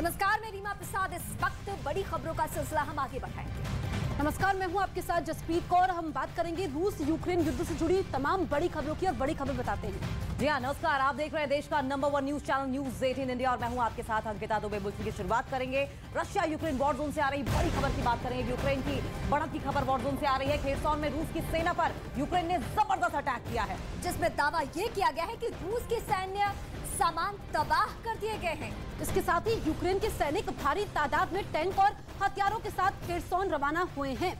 नमस्कार, मैं रीमा प्रसाद। इस वक्त बड़ी खबरों का सिलसिला हम आगे बढ़ाएँगे। नमस्कार, मैं हूँ आपके साथ जसप्रीत कौर। हम बात करेंगे रूस यूक्रेन युद्ध से जुड़ी तमाम बड़ी खबरों की और बड़ी खबर बताते हैं। जी हाँ नमस्कार, आप देख रहे हैं देश का number one news channel news 18 India और मैं हूँ आपके साथ अंकिता दुबे। बुलेटिन की शुरुआत करेंगे। रशिया यूक्रेन वॉर जोन से आ रही बड़ी खबर की बात करेंगे। यूक्रेन की बढ़त की खबर वॉर जोन से आ रही है। खेरसौन में रूस की सेना पर यूक्रेन ने ज़बरदस्त अटैक किया है। जिसमें दावा यह किया गया है कि रूस की सैन्य सामान तबाह कर दिए गए हैं। इसके साथ ही यूक्रेन के सैनिक भारी तादाद में टैंक और हथियारों के साथ खेरसौन रवाना हुए हैं।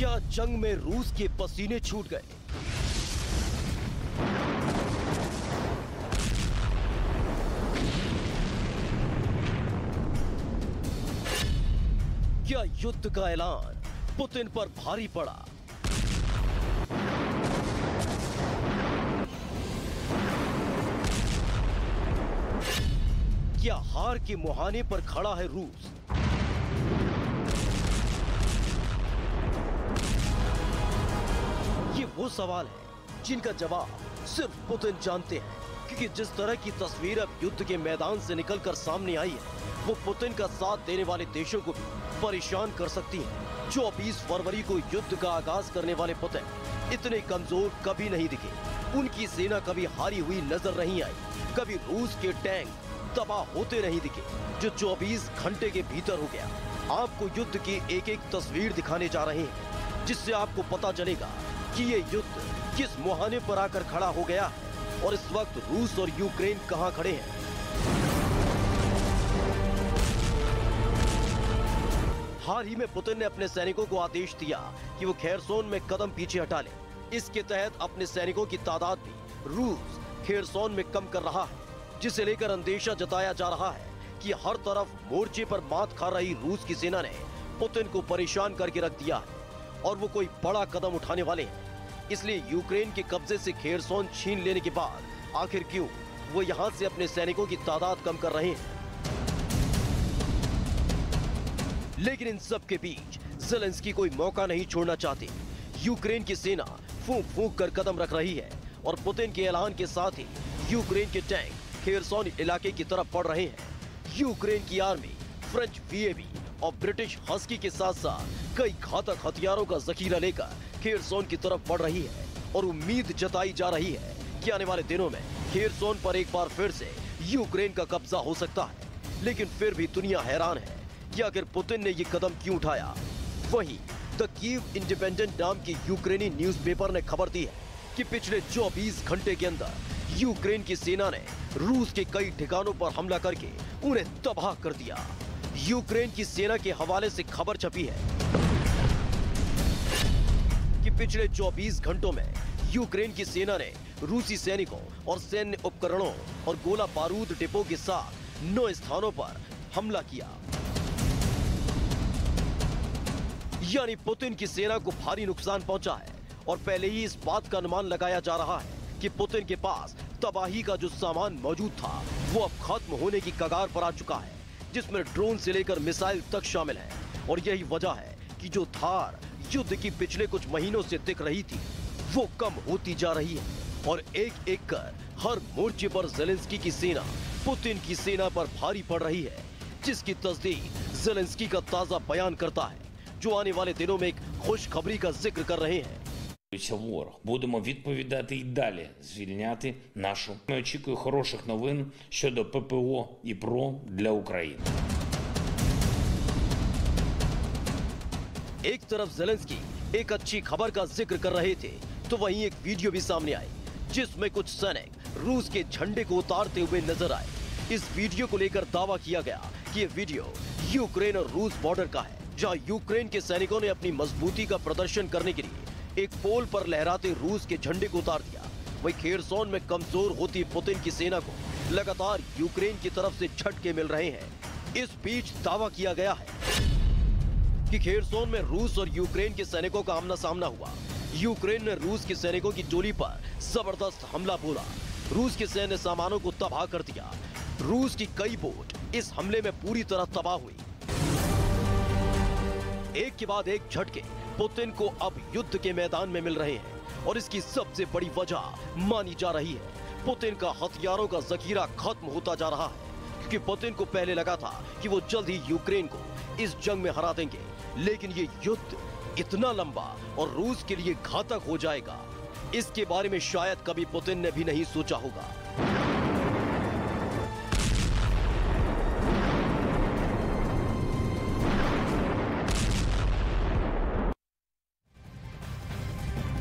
क्या जंग में रूस के पसीने छूट गए? क्या युद्ध का ऐलान पुतिन पर भारी पड़ा? क्या हार के मुहाने पर खड़ा है रूस? सवाल है, जिनका जवाब सिर्फ़ पुतिन जानते हैं। क्योंकि जिस तरह की तस्वीर अब युद्ध के मैदान से निकलकर सामने आई है, वो पुतिन का साथ देने वाले देशों को भी परेशान कर सकती है 24 फरवरी को युद्ध का आगाज़ करने वाले पुतिन इतने कमज़ोर कभी नहीं दिखे। उनकी सेना कभी हारी हुई नज़र नहीं आई, कभी रूस के टैंक तबाह होते नहीं दिखे, जो 24 घंटे के भीतर हो गया। आपको युद्ध की एक एक तस्वीर दिखाने जा रहे हैं, जिससे आपको पता चलेगा कि ये युद्ध किस मुहाने पर आकर खड़ा हो गया है और इस वक्त रूस और यूक्रेन कहाँ खड़े हैं? हाल ही में पुतिन ने अपने सैनिकों को आदेश दिया कि वो खेरसोन में कदम पीछे हटा लें। इसके तहत अपने सैनिकों की तादाद भी रूस खेरसोन में कम कर रहा है, जिसे लेकर अंदेशा जताया जा रहा है कि हर तरफ़ मोर्चे पर मात खा रही रूस की सेना ने पुतिन को परेशान करके रख दिया है और वो कोई बड़ा कदम उठाने वाले हैं इसलिए यूक्रेन के कब्जे से खेरसोन छीन लेने के बाद, आखिर क्यों? वो यहाँ से अपने सैनिकों की तादाद कम कर रहे हैं। लेकिन इन सब के बीच, जेलेंस्की कोई मौका नहीं छोड़ना चाहते। यूक्रेन की सेना फूंक फूंक कर कदम रख रही है और पुतिन के ऐलान के साथ ही यूक्रेन के टैंक खेरसोन इलाके की तरफ़ पड़ रहे हैं। यूक्रेन की आर्मी, फ्रेंच वीएबी और ब्रिटिश हस्की के साथ साथ कई घातक हथियारों का जखीरा लेकर खेरसोन की तरफ़ बढ़ रही है और उम्मीद जताई जा रही है कि आने वाले दिनों में खेरसोन पर एक बार फिर से यूक्रेन का कब्जा हो सकता है। लेकिन फिर भी दुनिया हैरान है कि आखिर पुतिन ने ये कदम क्यों उठाया? वहीं द कीव इंडिपेंडेंट नाम की यूक्रेनी न्यूज़पेपर ने खबर दी है कि पिछले 24 घंटे के अंदर यूक्रेन की सेना ने रूस के कई ठिकानों पर हमला करके उन्हें तबाह कर दिया। यूक्रेन की सेना के हवाले से खबर छपी है कि पिछले 24 घंटों में यूक्रेन की सेना ने रूसी सैनिकों और सैन्य उपकरणों और गोला बारूद डिपो के साथ नौ स्थानों पर हमला किया। यानी पुतिन की सेना को भारी नुकसान पहुँचा है और पहले ही इस बात का अनुमान लगाया जा रहा है कि पुतिन के पास तबाही का जो सामान मौजूद था, वो अब खत्म होने की कगार पर आ चुका है। जिसमें ड्रोन से लेकर मिसाइल तक शामिल है। और यही वजह है कि जो धार युद्ध की पिछले कुछ महीनों से दिख रही थी, वो कम होती जा रही है। और एक एक कर हर मोर्चे पर जेलेंस्की की सेना, पुतिन की सेना पर भारी पड़ रही है, जिसकी तस्दीक जेलेंस्की का ताज़ा बयान करता है, जो आने वाले दिनों में एक खुशखबरी का ज़िक्र कर रहे हैं। ворог. Будемо відповідати і далі звільняти нашу. Ми очікую хороших новин щодо ППО і ПРО для України. एक तरफ जेलेंस्की एक अच्छी खबर का जिक्र कर रहे थे तो वहीं एक वीडियो भी सामने आई जिसमें कुछ सैनिक रूस के झंडे को उतारते हुए नजर आए इस वीडियो को लेकर दावा किया गया कि ये वीडियो यूक्रेन और रूस बॉर्डर का है जहां यूक्रेन के सैनिकों ने अपनी मजबूती का प्रदर्शन करने के लिए एक पोल पर लहराते रूस के झंडे को उतार दिया। वही खेरसोन में कमज़ोर होती पुतिन की सेना को लगातार यूक्रेन की तरफ़ से झटके मिल रहे हैं। इस बीच दावा किया गया है कि खेरसोन में रूस और यूक्रेन के सैनिकों का आमना सामना हुआ। यूक्रेन ने रूस के सैनिकों की टोली पर ज़बरदस्त हमला बोला। रूस के सैन्य सामानों को तबाह कर दिया। रूस की कई बोट इस हमले में पूरी तरह तबाह हुई। एक के बाद एक झटके पुतिन को अब युद्ध के मैदान में मिल रहे हैं और इसकी सबसे बड़ी वजह मानी जा रही है। पुतिन का हथियारों का जखीरा खत्म होता जा रहा है, क्योंकि पुतिन को पहले लगा था कि वो जल्द ही यूक्रेन को इस जंग में हरा देंगे। लेकिन ये युद्ध इतना लंबा और रूस के लिए घातक हो जाएगा। इसके बारे में शायद कभी पुतिन ने भी नहीं सोचा होगा।